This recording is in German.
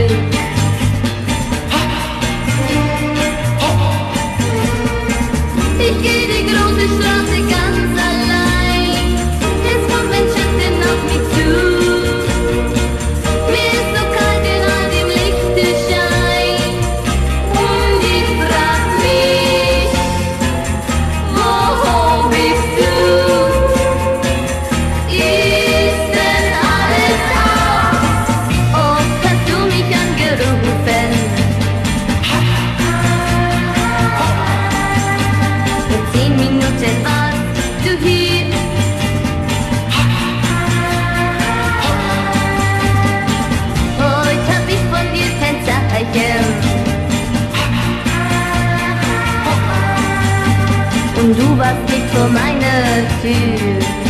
Ich geh die große Straße. und du warst nicht vor meiner Tür.